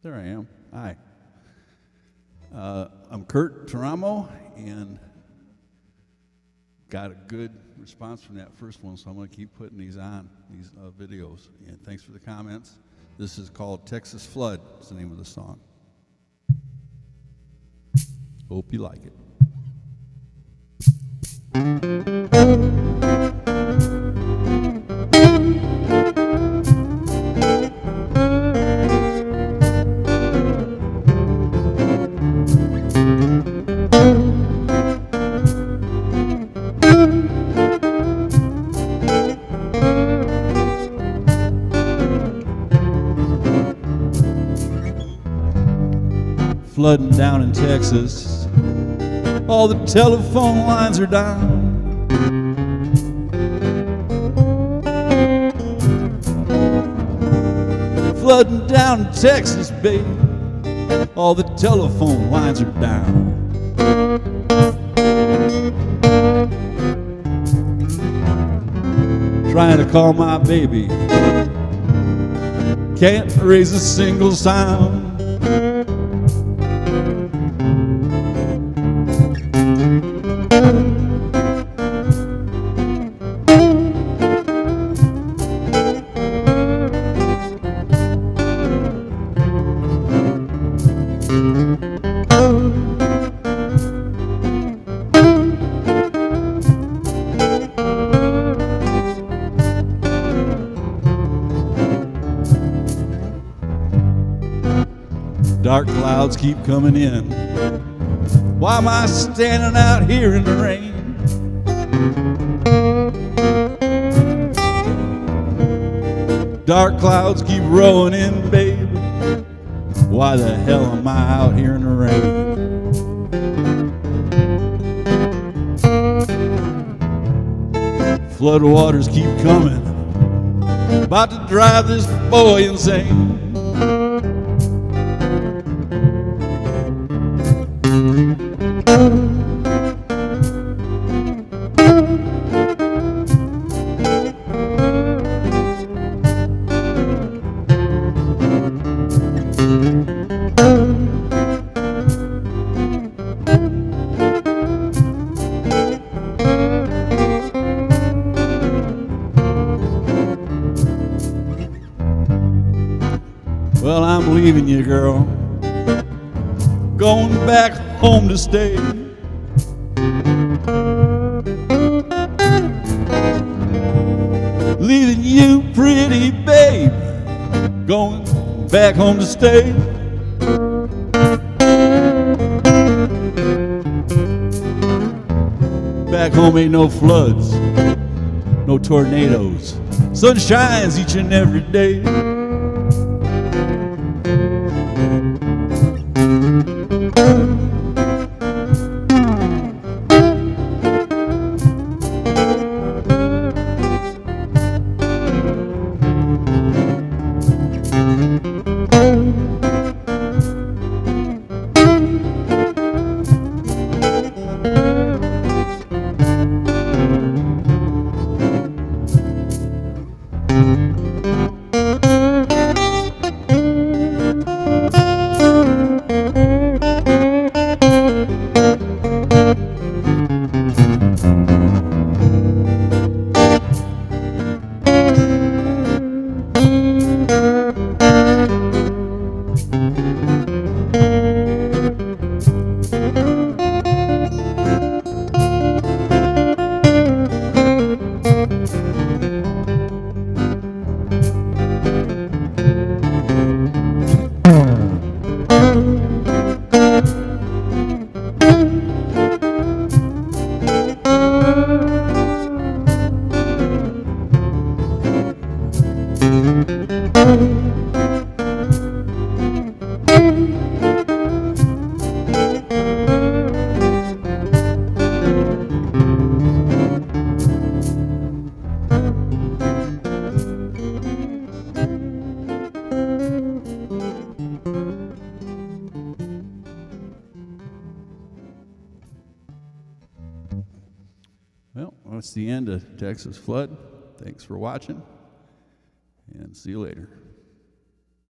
There I am. Hi. Uh, I'm Kurt Teramo, and got a good response from that first one, so I'm going to keep putting these on, these uh, videos. And thanks for the comments. This is called Texas Flood, it's the name of the song. Hope you like it. Flooding down in Texas, all the telephone lines are down. Flooding down in Texas, baby, all the telephone lines are down. Trying to call my baby, can't raise a single sound. Dark clouds keep coming in. Why am I standing out here in the rain? Dark clouds keep rolling in, baby. Why the hell am I out here in the rain? Floodwaters keep coming, about to drive this boy insane. Leaving you, girl. Going back home to stay. Leaving you, pretty babe. Going back home to stay. Back home ain't no floods, no tornadoes. Sun shines each and every day. Well, that's the end of Texas Flood. Thanks for watching, and see you later.